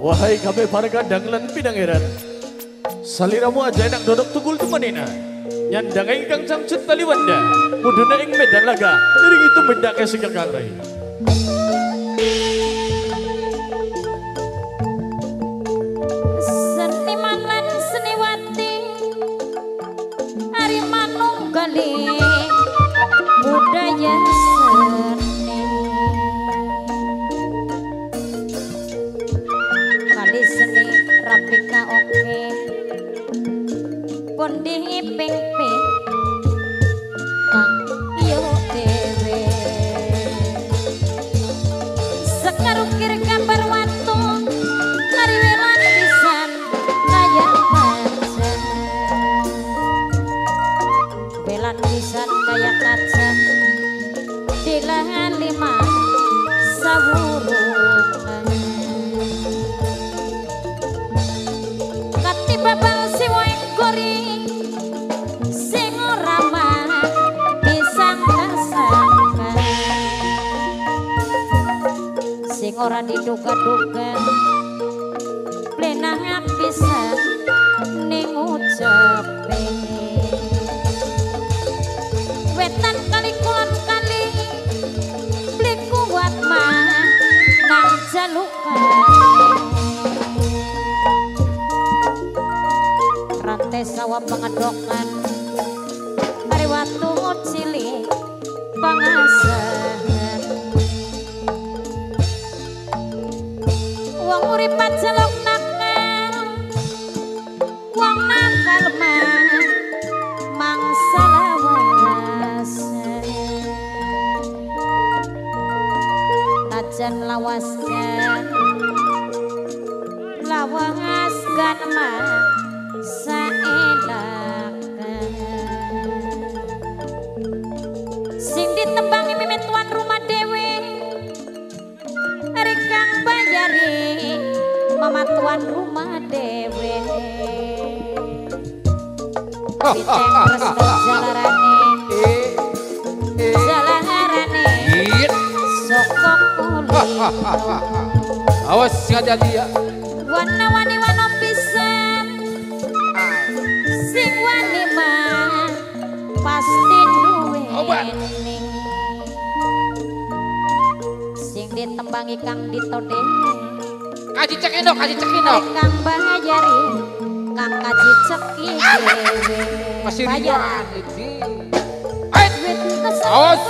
Wahai kami para gandang lan pinangeran. Saliramu aja enak dodok tukul temanina. Nyandang ingkang cangcut taliwanda. Muduna ing medan laga. Dari itu mendak kesikang kangrai. Pisan kaya kaca Dilahan lima sawurungan sing ora diduga-duga. Plenang bisa ning ucepe wetan kali kulon kali beli kuat mah nang rantai sawah pengedokan wong urip pajelok nakal wong nakal mah mangsa lawas najan lawaskan lawaskan mah tuan rumah dewe. Piteng restu jalarane Jalarane Sokok kulito Awas hati-hati ya. Wana wani wano pisan. Sing wani mah Pasti Obat. duweni Sing ditembangi kang ditode Kaji cek indok, kaji cek indok. Kang bayari Kang kaji ceki dewe Masih ribuan ini. Kesel Awas.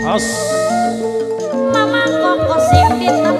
As. Mamang kok sing pinter